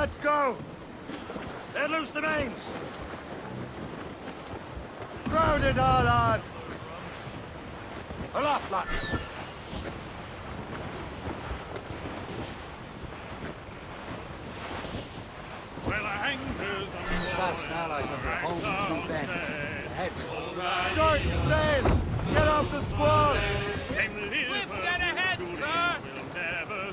Out, out! Let's go! Let loose the mains! Ground it all on! Aloft, lad! Well, I anchors on the Assassin allies under home two bend. Heads. Short sail! Get off the squall! We've got ahead, sir! We'll never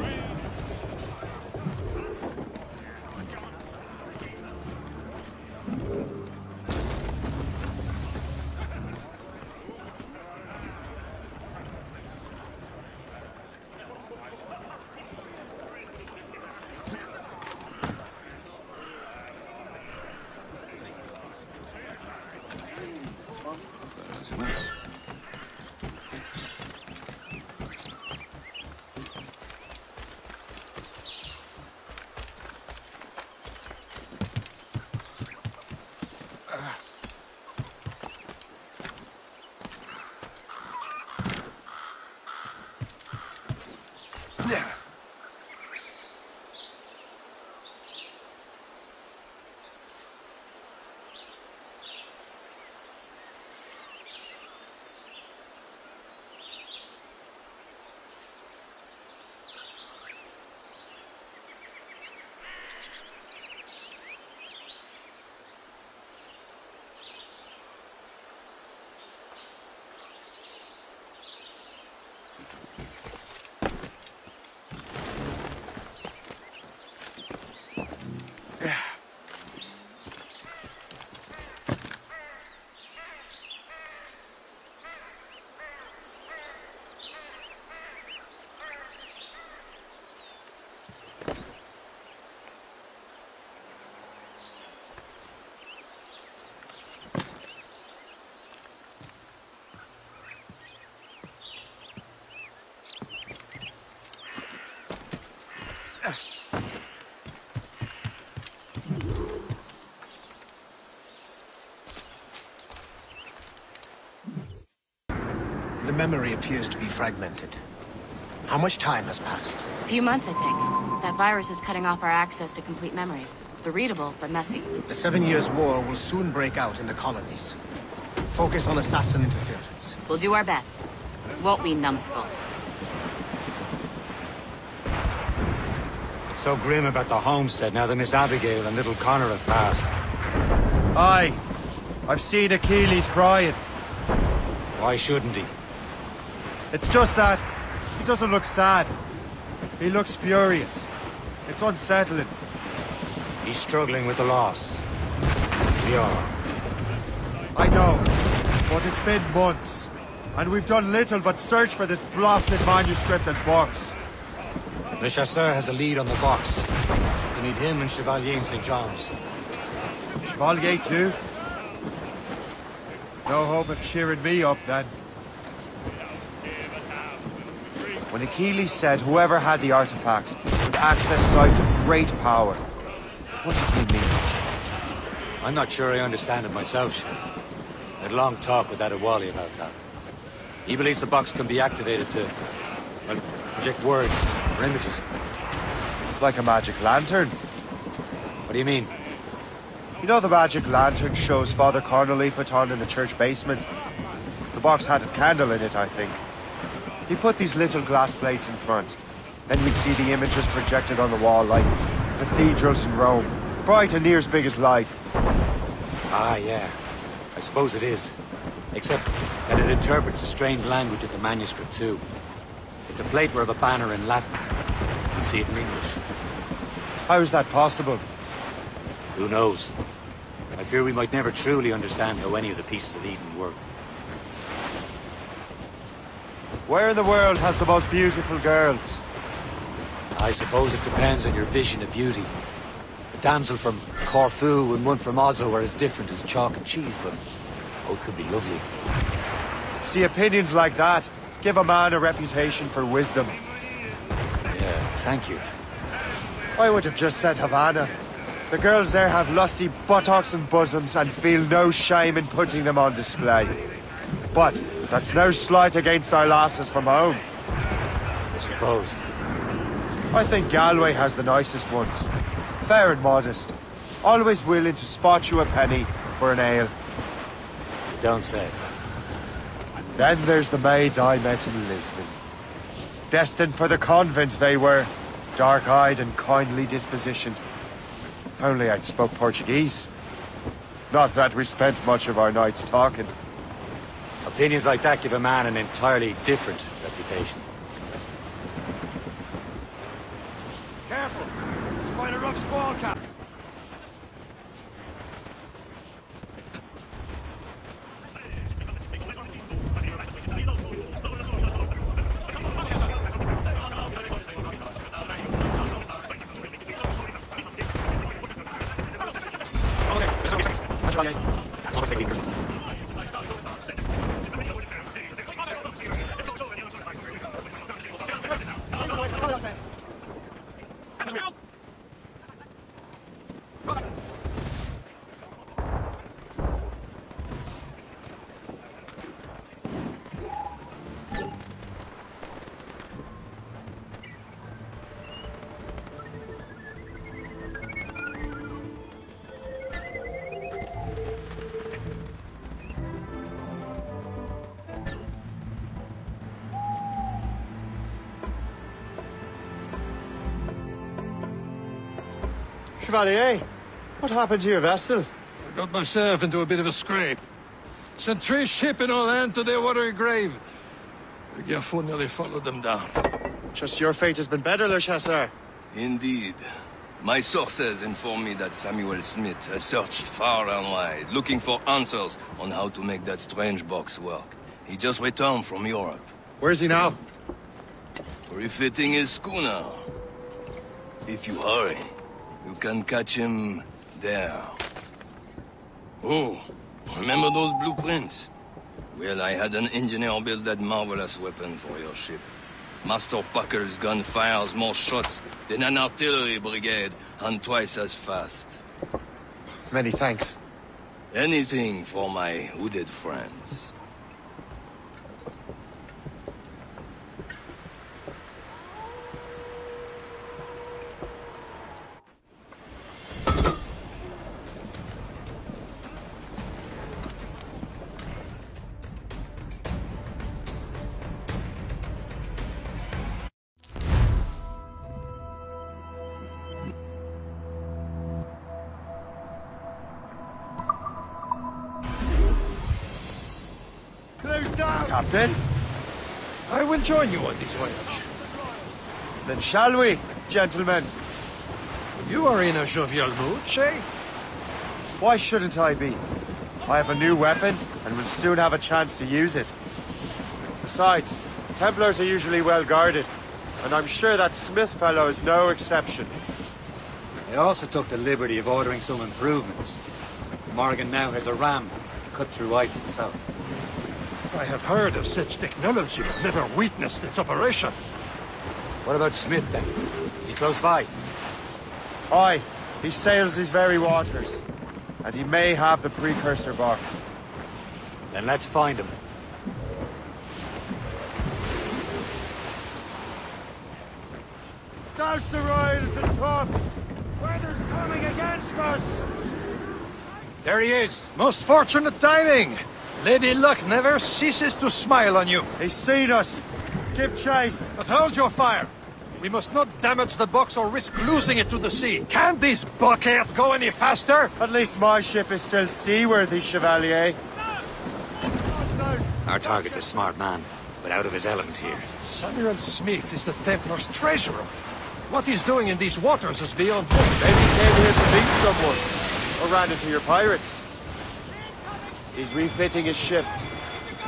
The memory appears to be fragmented. How much time has passed? A few months, I think. That virus is cutting off our access to complete memories. They're readable, but messy. The Seven Years' War will soon break out in the colonies. Focus on assassin interference. We'll do our best. Won't we, numbskull? It's so grim about the homestead now that Miss Abigail and little Connor have passed. Aye. I've seen Achilles crying. Why shouldn't he? It's just that he doesn't look sad. He looks furious. It's unsettling. He's struggling with the loss. We are. I know, but it's been months, and we've done little but search for this blasted manuscript and box. Le Chasseur has a lead on the box. We need him and Chevalier in St. John's. Chevalier too? No hope of cheering me up then. When Achilles said whoever had the artifacts would access sites of great power, what does he mean? I'm not sure I understand it myself, Shay. I had a long talk with Adewale about that. He believes the box can be activated to, well, project words or images. Like a magic lantern. What do you mean? You know the magic lantern shows Father Connolly put on in the church basement? The box had a candle in it, I think. He put these little glass plates in front. Then we'd see the images projected on the wall like cathedrals in Rome. Bright and near as big as life. Ah, yeah. I suppose it is. Except that it interprets the strange language of the manuscript, too. If the plate were of a banner in Latin, you'd see it in English. How is that possible? Who knows? I fear we might never truly understand how any of the pieces of Eden work. Where in the world has the most beautiful girls? I suppose it depends on your vision of beauty. A damsel from Corfu and one from Oslo are as different as chalk and cheese, but both could be lovely. See, opinions like that give a man a reputation for wisdom. Yeah, thank you. I would have just said Havana. The girls there have lusty buttocks and bosoms and feel no shame in putting them on display. But that's no slight against our lasses from home. I suppose. I think Galway has the nicest ones. Fair and modest. Always willing to spot you a penny for an ale. You don't say. And then there's the maids I met in Lisbon. Destined for the convent they were. Dark-eyed and kindly dispositioned. If only I'd spoke Portuguese. Not that we spent much of our nights talking. Opinions like that give a man an entirely different reputation. Careful. It's quite a rough squall, Cap. Chevalier, what happened to your vessel? I got myself into a bit of a scrape. Sent three ship in all hand to their watery grave. The Gaffo nearly followed them down. Just your fate has been better, Le Chasseur. Indeed. My sources inform me that Samuel Smith has searched far and wide, looking for answers on how to make that strange box work. He just returned from Europe, Where's he now? refitting his schooner. If you hurry, you can catch him there. Oh, remember those blueprints? Well, I had an engineer build that marvelous weapon for your ship. Master Puckle's gun fires more shots than an artillery brigade, and twice as fast. Many thanks. Anything for my hooded friends. Captain? I will join you on this voyage. Then shall we, gentlemen? You are in a jovial mood, Shay? Why shouldn't I be? I have a new weapon, and will soon have a chance to use it. Besides, Templars are usually well guarded, and I'm sure that Smith fellow is no exception. I also took the liberty of ordering some improvements. Morrigan now has a ram cut through ice itself. I have heard of such technology, but never witnessed its operation. What about Smith then? Is he close by? Aye, he sails these very waters, and he may have the precursor box. Then let's find him. Douse the royals and tops! Weather's coming against us! There he is! Most fortunate timing! Lady Luck never ceases to smile on you. He's seen us! Give chase! But hold your fire. We must not damage the box or risk losing it to the sea. Can't this bucket go any faster? At least my ship is still seaworthy, Chevalier. Our target's a smart man, but out of his element here. Samuel Smith is the Templar's treasurer. What he's doing in these waters is beyond me. Maybe he came here to meet someone. Or ran into your pirates. He's refitting his ship.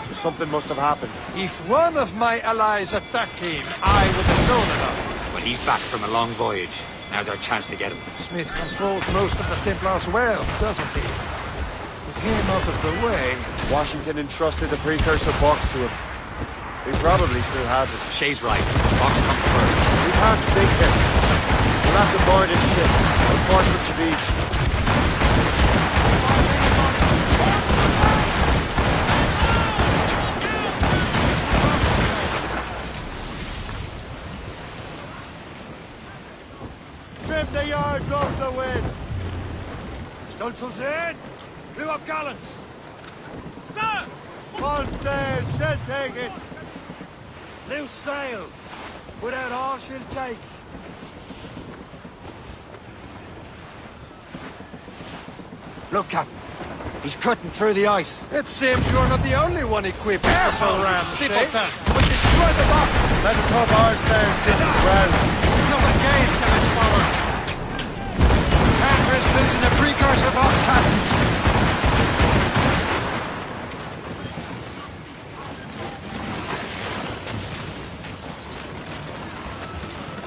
So something must have happened. If one of my allies attacked him, I would have known enough. But he's back from a long voyage. Now's our chance to get him. Smith controls most of the Templars' well, doesn't he? With him out of the way... Washington entrusted the precursor box to him. He probably still has it. Shay's right. Box comes first. We can't sink him. We'll have to board his ship and force him to beach. Trim the yards off the wind! Stunsails in! Blew up gallants! Sir! Full sail, she'll take it! Loose sail! Put out all she'll take! Look, Captain. He's cutting through the ice. It seems you're not the only one equipped with such a ram, Shay. Simpleton! We'll destroy the box! Let us hope ours fares just as well. This is not a game, Kenneth Fowler. Can't risk losing the precursor box, Captain!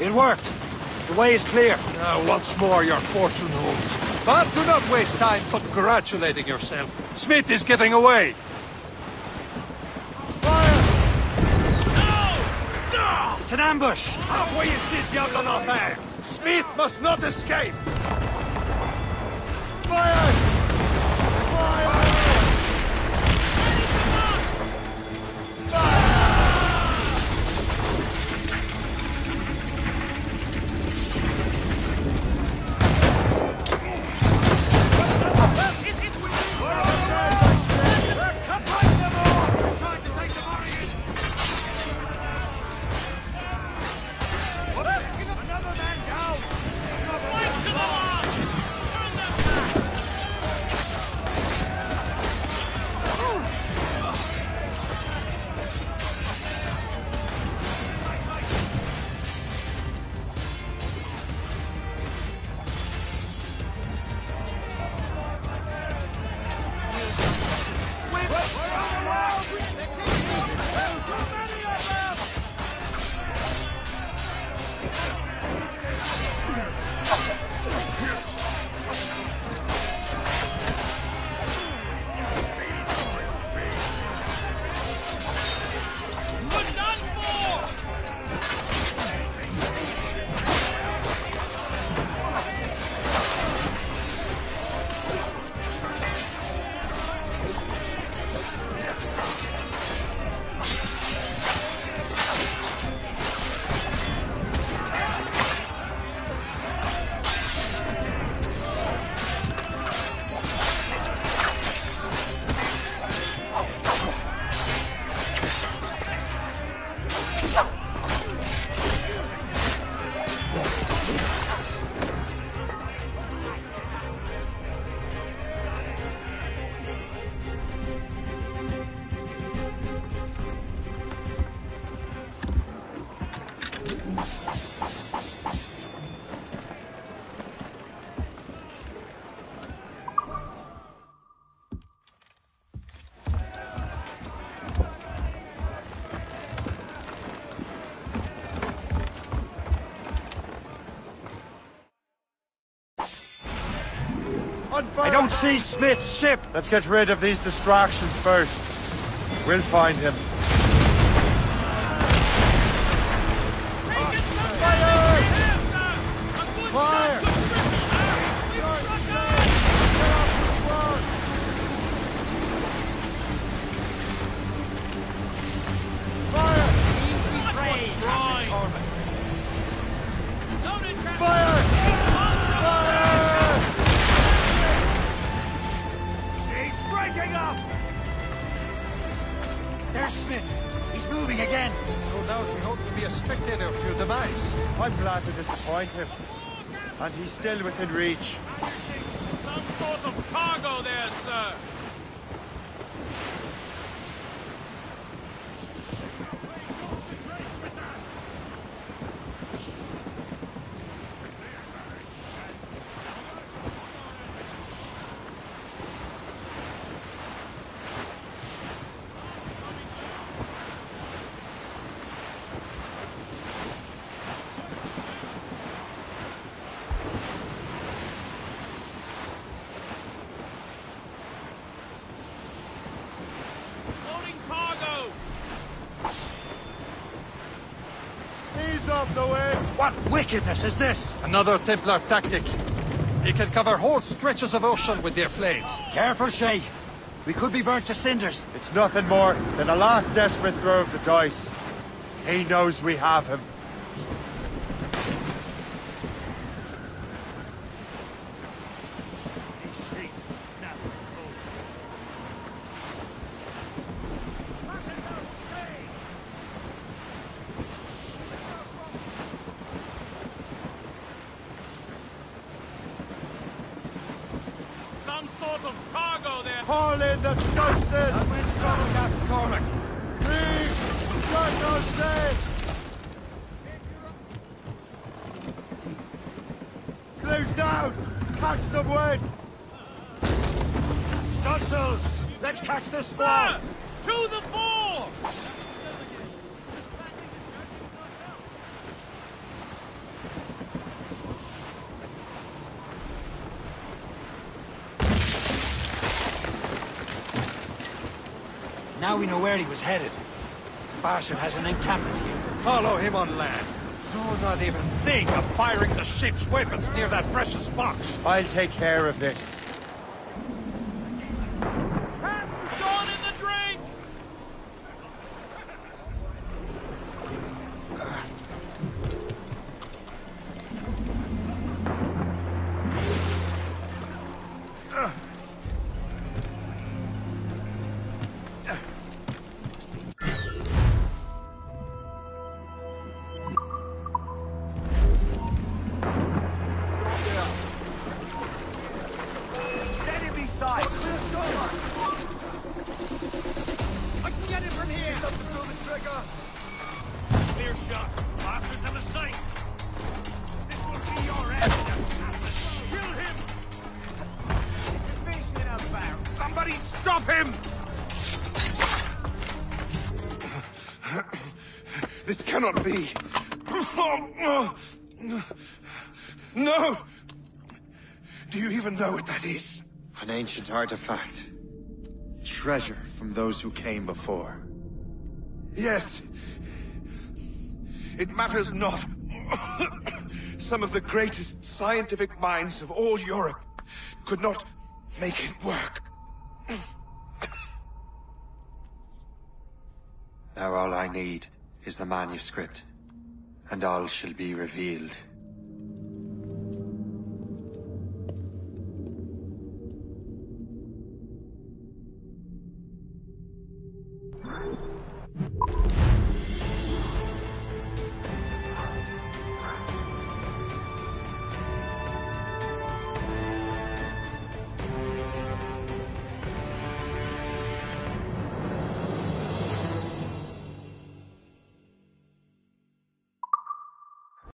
It worked. The way is clear. Now, once more, your fortune holds. But do not waste time congratulating yourself. Smith is getting away. Fire! No! no! It's an ambush. Halfway you sit, Diablo Nothing. Smith must not escape. I don't see Smith's ship. Let's get rid of these distractions first. We'll find him. He's moving again. No doubt he hoped to be a spectator of your demise. I'm glad to disappoint him. And he's still within reach. Some sort of cargo there, sir. Wickedness is this? Another Templar tactic. They can cover whole stretches of ocean with their flames. Careful, Shay. We could be burnt to cinders. It's nothing more than a last desperate throw of the dice. He knows we have him. Some sort of cargo there. Call in the Johnson! Wind's trouble, Captain Cormac. Reeve! Johnson! Glue's down! Catch some wind! Stunsails! Let's catch this Sir! squall! To the fore! Now we know where he was headed. Barson has an encampment here. Follow him on land. Do not even think of firing the ship's weapons near that precious box. I'll take care of this. Stop him! This cannot be. No! Do you even know what that is? An ancient artifact. Treasure from those who came before. Yes. It matters not. Some of the greatest scientific minds of all Europe could not make it work. Now all I need is the manuscript, and all shall be revealed.